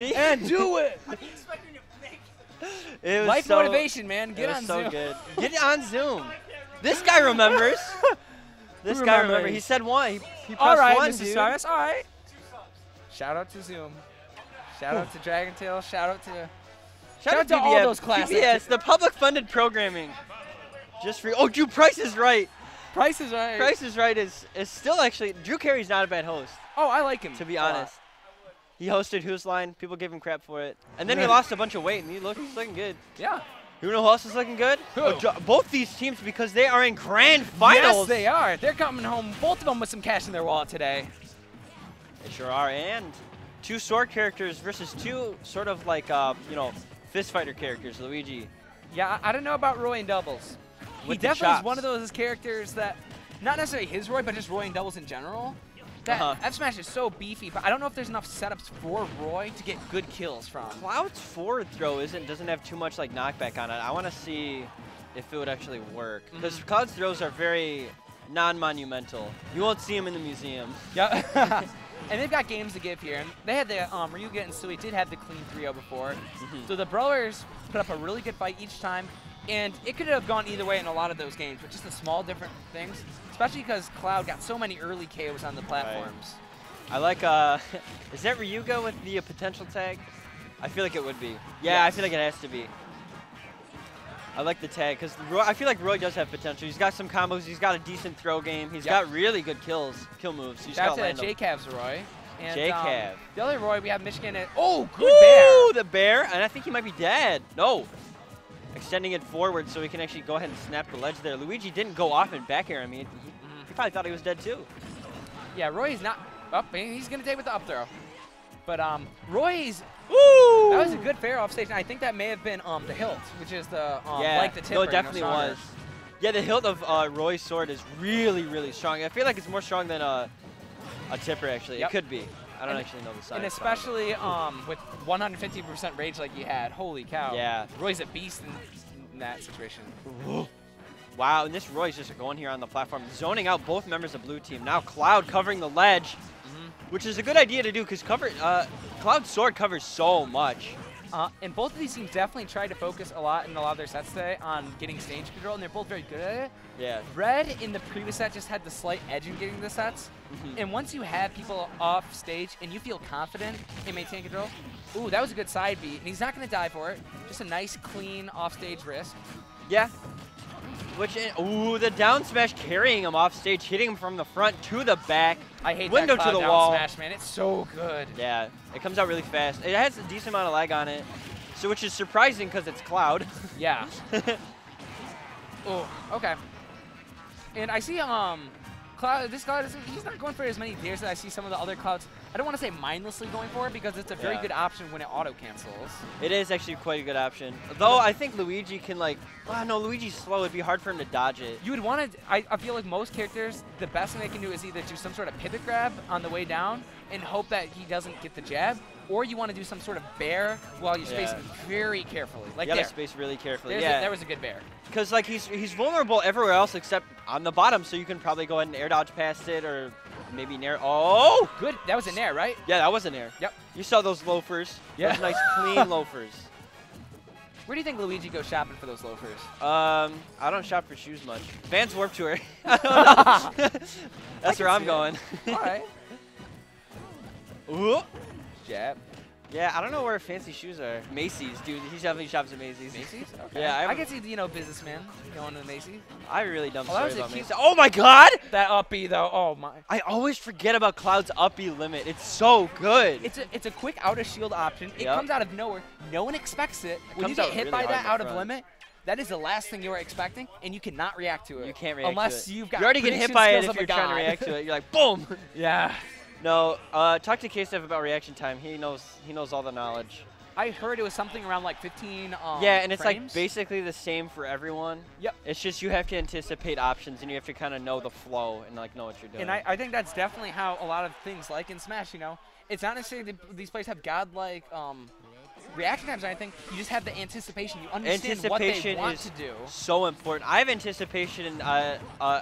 and do it. It was Life so, motivation, man. Get it was on so Zoom. good. Get on Zoom. This guy remembers. this Who guy remembers? remembers. He said one. He, he pressed All right, one, Mr. dude. Cyrus. All right. Shout out to Zoom. Shout out to Dragon Tail. Shout out to. Shout, Shout out to all those classics. PBS, the public-funded programming. Just for oh, Drew Price is right. Price is right. Price is right is is still actually Drew Carey's not a bad host. Oh, I like him. To be a lot. honest, he hosted Whose Line. People gave him crap for it, and then he lost a bunch of weight, and he looked he's looking good. Yeah. You know who else is looking good? Oh, both these teams because they are in grand finals. Yes, they are. They're coming home, both of them with some cash in their wallet today. They sure are, and two sword characters versus two sort of like uh, you know fist fighter characters. Luigi. Yeah, I, don't know about Roy and doubles. He With the definitely is one of those characters that, not necessarily his Roy, but just Roy and doubles in general. That Uh-huh. F Smash is so beefy, but I don't know if there's enough setups for Roy to get good kills from. Cloud's forward throw isn't doesn't have too much like knockback on it. I want to see if it would actually work because Mhm. Cloud's throws are very non-monumental. You won't see them in the museum. Yeah. and they've got games to give here. And they had the um, Ryuga and Sui did have the clean 3-0 before. Mhm. So the Brawlers put up a really good fight each time. And it could have gone either way in a lot of those games, but just the small different things. Especially because Cloud got so many early KOs on the platforms. I like. Uh, is that Ryuga with the uh, potential tag? I feel like it would be. Yeah, I feel like it has to be. I like the tag because I feel like Roy does have potential. He's got some combos. He's got a decent throw game. He's Yep. got really good kills, kill moves. He's got to land that 'em. J-Cavs Roy. And, J-Cav. Um, the other Roy, we have Michigan. At, oh, good Ooh, bear. the bear, and I think he might be dead. No. Extending it forward so he can actually go ahead and snap the ledge there. Luigi didn't go off and back air. I mean, he, he probably thought he was dead too. Yeah, Roy's not up. he's going to take with the up throw. But um, Roy's Ooh! That was a good fair off stage, and I think that may have been um, the hilt, which is the um, yeah, like the tip. no, it definitely was. Yeah, the hilt of uh, Roy's sword is really, really strong. I feel like it's more strong than a, a tipper, actually. Yep. It could be. I don't And- actually know the size. And especially um, with 150% rage like he had, holy cow. Yeah. Roy's a beast in, in that situation. Wow, and this Roy's just going here on the platform, zoning out both members of blue team. Now Cloud covering the ledge, Mhm. which is a good idea to do because cover uh, Cloud's sword covers so much. Uh, and both of these teams definitely tried to focus a lot in a lot of their sets today on getting stage control, and they're both very good at it. Yeah. Red in the previous set just had the slight edge in getting the sets. Mhm. And once you have people off stage and you feel confident in maintaining control, ooh, that was a good side beat. And he's not going to die for it. Just a nice, clean off-stage risk. Yeah. Which, ooh, the down smash carrying him off stage, hitting him from the front to the back. I hate Window to the down wall. smash, man. It's so good. Yeah, it comes out really fast. It has a decent amount of lag on it, so which is surprising because it's Cloud. Yeah. oh, okay. And I see um, Cloud. This Cloud is he's not going for as many dares as I see some of the other Clouds. I don't want to say mindlessly going for it because it's a very Yeah. good option when it auto cancels. it is actually quite a good option. Though I think Luigi can like, oh no, Luigi's slow. It'd be hard for him to dodge it. You would want to. I, I feel like most characters, the best thing they can do is either do some sort of pivot grab on the way down and hope that he doesn't get the jab, or you want to do some sort of bear while you're Yeah. spacing very carefully. Like you gotta there. space really carefully. There's yeah, a, there was a good bear. because like he's he's vulnerable everywhere else except on the bottom, so you can probably go ahead and air dodge past it or maybe nair. Oh, Good. That was in there, right? yeah, that was an air. Yep. You saw those loafers. Yeah. Those nice clean loafers. Where do you think Luigi goes shopping for those loafers? Um, I don't shop for shoes much. Vans Warped Tour. I don't know. That's where I'm going. All right. Ooh. Jab. Yeah, I don't know where fancy shoes are. Macy's, dude. He definitely shops at Macy's. Macy's? Okay. Yeah, I I, can see, you know, businessman going to Macy's. I really dumb Oh, story about Macy's. Oh my god! That up B though, oh my. I always forget about Cloud's up B limit. It's so good. It's a it's a quick out of shield option. It Yep. comes out of nowhere. No one expects it. when you get hit really by that out of limit, that is the last thing you were expecting, and you cannot react to it. you can't react unless to it. you've got. You already get hit by it if you're trying to react to it. You're like, boom. yeah. No, uh, talk to K-Steph about reaction time. He knows. He knows all the knowledge. I heard it was something around like 15. Um, yeah, and it's frames. like basically the same for everyone. Yep. It's just you have to anticipate options and you have to kind of know the flow and like know what you're doing. And I, I think that's definitely how a lot of things, like in Smash, you know, it's not necessarily that these players have godlike um, reaction times or anything. You just have the anticipation. You understand what they want is to do. so important. I have anticipation. Uh, uh,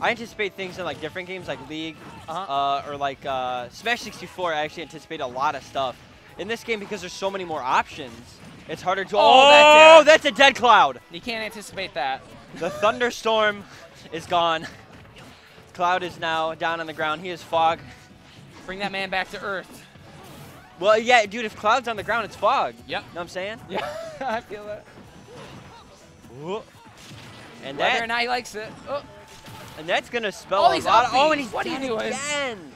I anticipate things in like different games like League Uh-huh. uh, or like uh, Smash 64. I actually anticipate a lot of stuff. in this game because there's so many more options. It's harder to. Oh, Oh, that's that's a dead cloud. You can't anticipate that. The thunderstorm is gone. Cloud is now down on the ground. He is fog. Bring that man back to earth. Well, yeah, dude. If cloud's on the ground, it's fog. Yep. You know what I'm saying? Yeah, I feel that. And Whether or that, not he likes it. Oh, and that's gonna spell Oh, a lot. oh, and he's What are you dead doing? again. and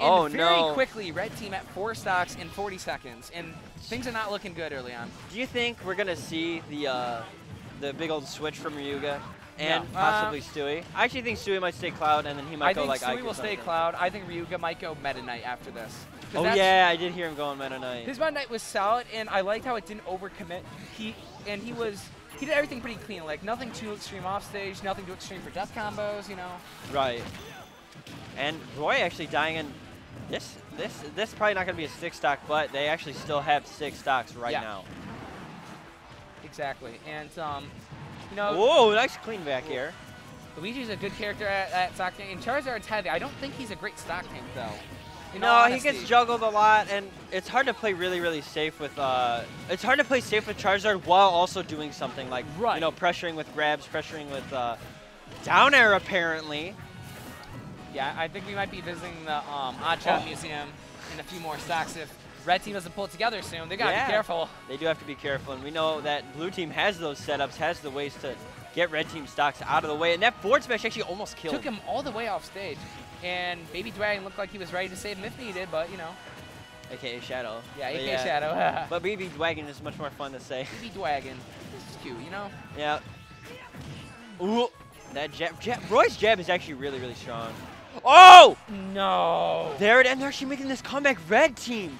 oh very no. quickly, red team at four stocks in 40 seconds, and things are not looking good early on. Do you think we're gonna see the uh, the big old switch from Ryuga and No. possibly Stewy? I actually think Stewy might stay Cloud, and then he might I go think like Stewy Ike or will stay. Cloud. I think Ryuga might go Meta Knight after this. Oh yeah, I did hear him going Meta Knight. His Meta Knight was solid, and I liked how it didn't overcommit. He and he was he did everything pretty clean, like nothing too extreme off stage, nothing too extreme for death combos, you know. Right. And Roy actually dying in this this this is probably not gonna be a six stock, but they actually still have six stocks right Yeah. now. Exactly, and um, you know, Whoa, nice clean back here. Luigi's a good character at, at stock tank, and Charizard's heavy. I don't think he's a great stock tank though. In No, he gets juggled a lot, and it's hard to play really, really safe with. Uh, it's hard to play safe with Charizard while also doing something like you know pressuring with grabs, pressuring with uh, down air apparently. Yeah, I think we might be visiting the um, Oddshot Oh. Museum in a few more stocks if Red Team doesn't pull it together soon. They gotta Yeah. be careful. They do have to be careful, and we know that blue team has those setups, has the ways to get red team stocks out of the way, and that forward smash actually almost killed. Him. Took him all the way off stage, and Baby Dragon looked like he was ready to save him if needed, but you know, AKA Shadow. yeah, But AK Shadow. But BB Wagon is much more fun to say. Baby Dragon, this is cute, you know. Yeah. Ooh, that jab, jab. Roy's jab is actually really, really strong. Oh! No. There it, and they're actually making this comeback. Red team.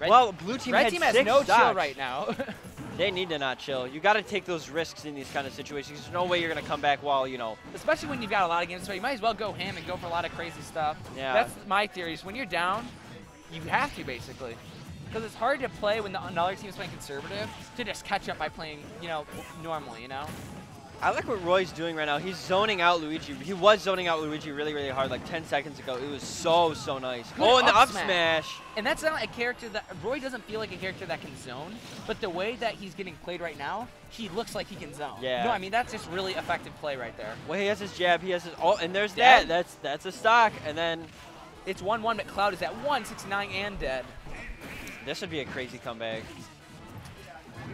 Red, well, blue team Red Team has no chill right now. They need to not chill. You got to take those risks in these kind of situations. There's no way you're gonna come back while you know. Especially when you've got a lot of games, so you might as well go ham and go for a lot of crazy stuff. Yeah. That's my theory. Is when you're down, you have to basically, because it's hard to play when the another team is playing conservative to just catch up by playing, you know, normally. You know. I like what Roy's doing right now. He's zoning out Luigi. He was zoning out Luigi really, really hard like 10 seconds ago. It was so, so nice. Good oh, and the up up smash. smash. And that's not a character that Roy doesn't feel like a character that can zone, but the way that he's getting played right now, he looks like he can zone. Yeah. No, I mean that's just really effective play right there. Well, he has his jab. He has his. Oh, and there's Dead. that. That's that's a stock. And then It's 1-1, but Cloud is at 169 and dead. this would be a crazy comeback.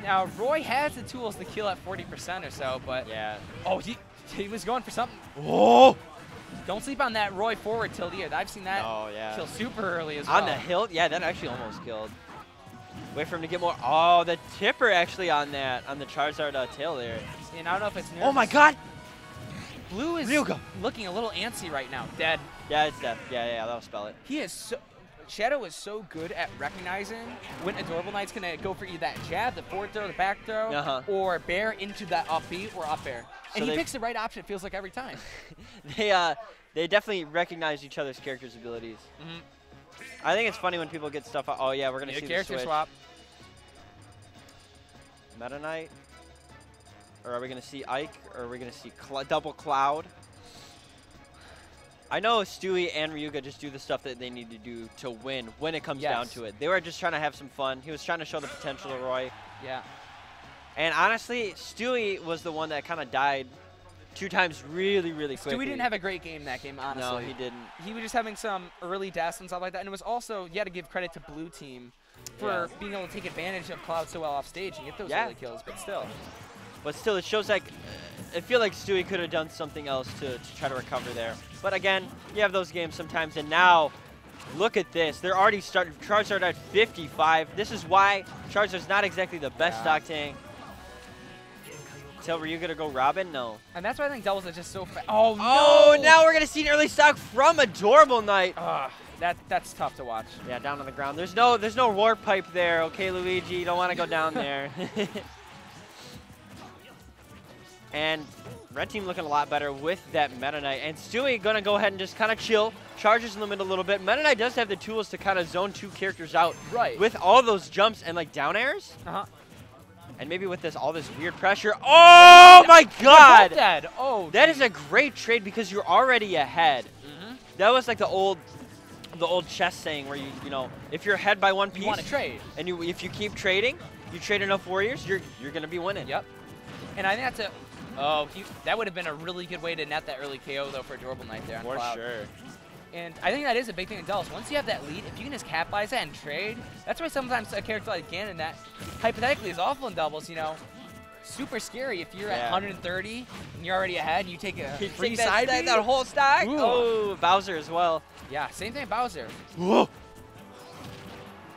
Now Roy has the tools to kill at 40% or so, but Yeah. oh, he he was going for something. Oh. Don't sleep on that Roy forward tilt either. I've seen that Oh yeah. kill super early as well. On the hilt? Yeah, that actually almost killed. Wait for him to get more. Oh, the tipper actually on that, on the Charizard uh, tail there. And I don't know if it's near- Oh my god! Blue is Ryuga. looking a little antsy right now. Dead. Yeah, it's death. Yeah, yeah, that'll spell it. He is so. Shadow is so good at recognizing when Adorable Knight's gonna go for either that jab, the forward throw, the back throw, Uh-huh. or bear into that up B or up air. So And he picks the right option. It feels like every time. they uh, they definitely recognize each other's characters' abilities. Mhm. I think it's funny when people get stuff. Oh yeah, we're gonna Need a see character the switch. swap. Meta Knight? Or are we going to see Ike? Or are we going to see Cl Double Cloud? I know Stewy and Ryuga just do the stuff that they need to do to win when it comes down to it. They were just trying to have some fun. He was trying to show the potential of Roy. Yeah. And honestly, Stewy was the one that kind of died two times really, really quickly. Stewy didn't have a great game that game, honestly. No, he didn't. he was just having some early deaths and stuff like that. And it was also, you had to give credit to Blue Team for Yeah. being able to take advantage of Cloud so well off stage and get those Yeah. early kills. But still, But still, it shows like uh, I feel like Stewy could have done something else to, to try to recover there. But again, you have those games sometimes, and now look at this. They're already starting. Charizard at 55. This is why Charizard's not exactly the best Yeah. stock tank. Tell were you gonna go Robin? No. and that's why I think Devils are just so fast. Oh, Oh, no! now we're gonna see an early stock from Adorable Knight. Ugh, that that's tough to watch. Yeah, down on the ground. There's no there's no warp pipe there. Okay, Luigi, you don't want to go down there. and red team looking a lot better with that Meta Knight. And Stewy gonna go ahead and just kind of chill, charges in the middle a little bit. Meta Knight does have the tools to kind of zone two characters out Right. with all those jumps and like down airs. uh-huh. And maybe with this all this weird pressure. Oh my god! dead. Oh, That is a great trade because you're already ahead. Mhm. That was like the old the old chess saying where you you know if you're ahead by one piece You want to trade. and you if you keep trading, you trade enough warriors, you're you're gonna be winning. Yep. And I think that's a. Oh, he, that would have been a really good way to net that early KO though for Adorable Knight there on For Cloud. sure. And I think that is a big thing in doubles. Once you have that lead, if you can just capitalize that and trade, that's why sometimes a character like Ganon that hypothetically is awful in doubles, you know, super scary if you're at 130 and you're already ahead and you take a You free take that, side that, that whole stack. Ooh. Oh, Bowser as well. Yeah, same thing Bowser. Whoa.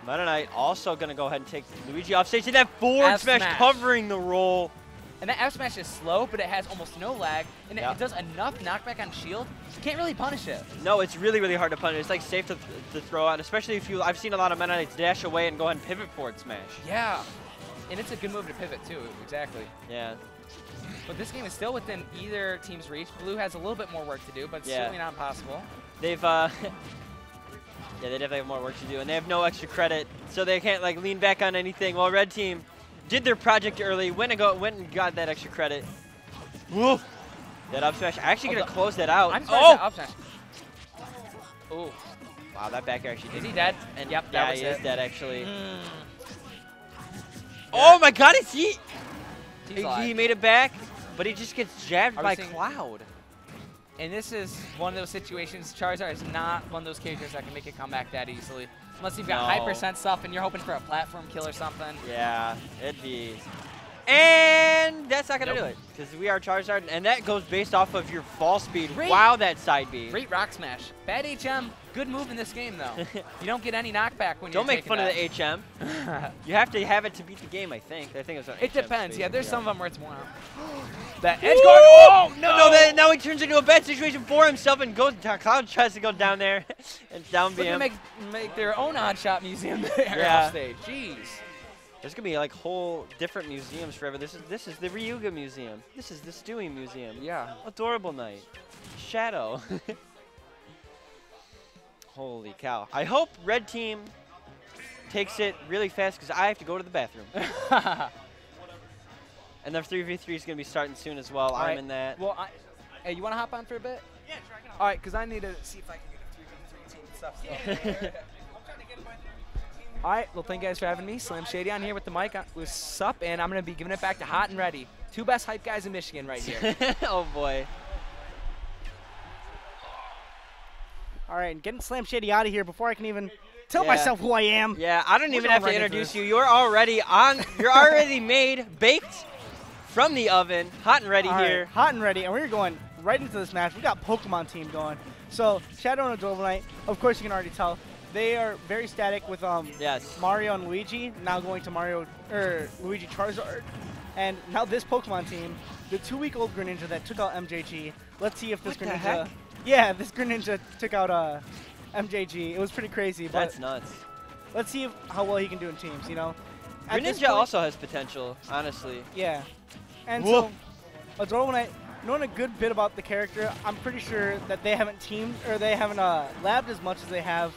Meta Knight also gonna go ahead and take Luigi off stage. And that forward smash, smash. covering the roll. And that F smash is slow, but it has almost no lag, and it, Yeah. it does enough knockback on shield. You can't really punish it. No, it's really, really hard to punish. It's like safe to, to throw out, especially if you. I've seen a lot of Meta dash away and go ahead and pivot forward smash. Yeah. And it's a good move to pivot too, exactly. Yeah. But this game is still within either team's reach. Blue has a little bit more work to do, but it's Yeah. certainly not impossible. They've uh Yeah, they definitely have more work to do and they have no extra credit, so they can't like lean back on anything. Well red team did their project early, went and go went and got that extra credit. Whoa! That up smash actually Oh, gonna close that out. I'm surprised oh! that up smash. Oh, Wow, that back air actually is he dead? And yep, yeah, that was he it. is dead actually. Mm. Oh my god, is he he, he made it back, but he just gets jabbed Are by Cloud. And this is one of those situations. Charizard is not one of those characters that can make a comeback that easily. Unless you've got high percent stuff and you're hoping for a platform kill or something. Yeah, it'd be. And that's not gonna Nope. do it because we are Charizard, and that goes based off of your fall speed. Great. Wow, that side B. Great rock smash. Bad HM. Good move in this game though. you don't get any knockback when you Don't you're make fun of the HM. You have to have it to beat the game, I think. I think it's. It depends. Yeah, there's some of them where it's more. that edge Woo! guard. Oh no! No, that, now he turns into a bad situation for himself and goes. down. Cloud tries to go down there and down Look at BM. make make their own Oddshot museum there Yeah. off stage. Jeez. There's gonna be like whole different museums forever. This is this is the Ryuga Museum. This is the Stewy Museum. Yeah. Adorable Knight. Shadow. Holy cow. I hope red team takes it really fast because I have to go to the bathroom. and their 3v3 is going to be starting soon as well. I'm Alright. in that. well, I, hey, you want to hop on for a bit? Yeah, sure, I can. All right, because I need to see if I can get a 3v3 team and stuff. So. I'm trying All right, well, thank you guys for having me. Slim Shady on here with the mic. uh, with Sup, and I'm going to be giving it back to Hot and Ready. Two best hype guys in Michigan right here. oh boy. All right, and getting Slam Shady out of here before I can even tell Yeah. myself who I am. Yeah, I don't We're even have to introduce you. You're already on. You're already made, baked from the oven, hot and ready All right, here. hot and ready, and we're going right into this match. We got Pokemon team going. So Shadow and Adorable Knight, of course you can already tell, they are very static with um Yes. Mario and Luigi. Now going to Mario or Luigi Charizard, and now this Pokemon team, the two-week-old Greninja that took out MJG. Let's see if this What the Greninja. heck? Yeah, this Greninja took out uh MJG. It was pretty crazy, but That's nuts. let's see if, how well he can do in teams. You know. At Greninja point- also has potential, honestly. Yeah. And Whoa. so, Adorable Knight, knowing a good bit about the character, I'm pretty sure that they haven't teamed or they haven't uh, labbed as much as they have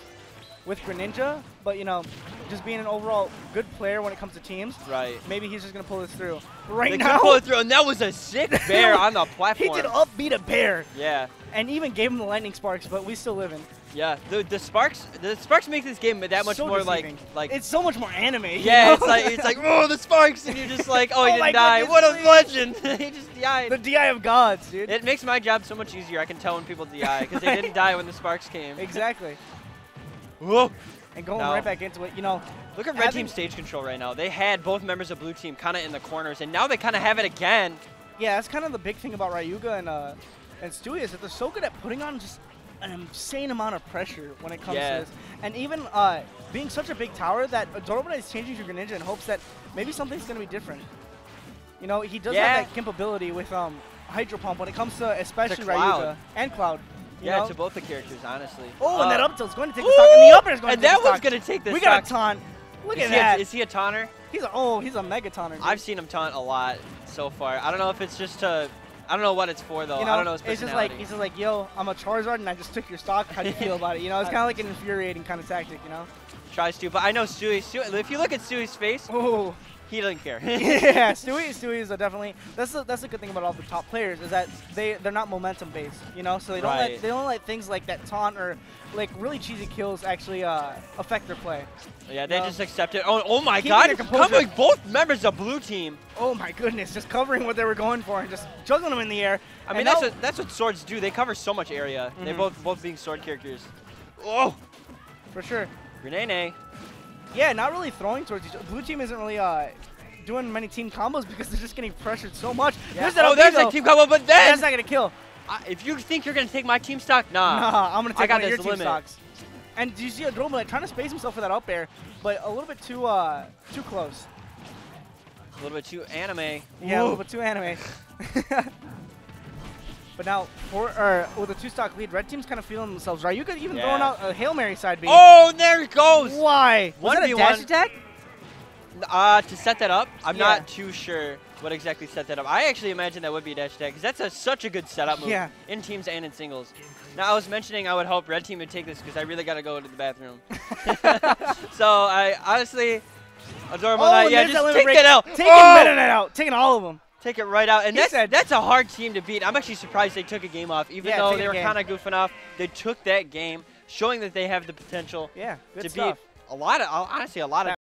with Greninja. But you know, just being an overall good player when it comes to teams, Right. maybe he's just gonna pull this through. But right They now, pull it through, and that was a sick bear on the platform. he did upbeat a bear Yeah, and even gave him the lightning sparks. But we still living. yeah. The the sparks, the sparks make this game that much So more deceiving. like like. It's so much more anime. you yeah, know? it's like it's like oh the sparks, and you're just like oh he Oh my didn't die. goodness, What a legend! he just died. the DI of gods, dude. it makes my job so much easier. I can tell when people die because they didn't die when the sparks came. exactly. Whoa! And going No. right back into it, you know, Look at red team stage control right now. They had both members of blue team kind of in the corners, and now they kind of have it again. Yeah, that's kind of the big thing about Ryuga and uh, and Stewy is that they're so good at putting on just an insane amount of pressure when it comes Yeah. to this. And even uh, being such a big tower that Adorable is changing to Greninja in hopes that maybe something's going to be different. You know, he does Yeah. have that capability with um, Hydro Pump when it comes to especially Cloud. Ryuga and Cloud. Yeah, know? to both the characters, honestly. Oh, and Uh, that up tilt's going to take the stock, and the upper is going to take stock. And that the one's stock. gonna take the We got a stock. taunt. Look is at he a- that. is he a taunter? he's a, oh, he's a mega taunter. dude. I've seen him taunt a lot so far. I don't know if it's just to. I don't know what it's for though. You know, I don't know his it's just like he's just like, yo, I'm a Charizard and I just took your stock. How do you feel about it? You know, it's kind of like an infuriating kind of tactic. You know. tries to, but I know Stewy. Stewy if you look at Stewy's face, Oh, he doesn't care. yeah, Stewy, Stewy is a definitely that's the, that's the good thing about all the top players is that they they're not momentum based, you know. So they don't Right. let they don't let things like that taunt or like really cheesy kills actually uh, affect their play. yeah, they No. just accept it. Oh, oh my God! Covering both members of blue team. Oh my goodness, just covering what they were going for and just juggling them in the air. I mean, that's what that's what swords do. They cover so much area. They Mhm. both both being sword characters. Oh, for sure. Grenade. Yeah, not really throwing towards each other. Blue team isn't really uh, doing many team combos because they're just getting pressured so much. There's that oh, there's though. a team combo, but then That's not gonna kill. I- if you think you're gonna take my team stock, nah. Nah, I'm gonna I take got one your team limit. stocks. And do you see Adroma like trying to space himself for that up air, but a little bit too uh too close. A little bit too anime. Yeah, a little bit too anime. but now for or with a two stock lead, red team's kind of feeling themselves right. You could even throwing Yeah. out a hail mary side B. Oh, there it goes. Why? Was that a 1v1. dash attack? Uh, to set that up, I'm Yeah. not too sure what exactly set that up. I actually imagine that would be a dash attack because that's a, such a good setup move Yeah. in teams and in singles. Now, I was mentioning I would hope red team would take this because I really got to go to the bathroom. so I honestly, adorable Oh, night. Yeah, just take break. that out. Taking Oh! Meta Knight out, taking all of them. Take it right out. And He that's, said- that's a hard team to beat. I'm actually surprised they took a game off, even Yeah, though they were kind of goofing off. They took that game, showing that they have the potential Yeah, to stuff. beat a lot of, honestly, a lot of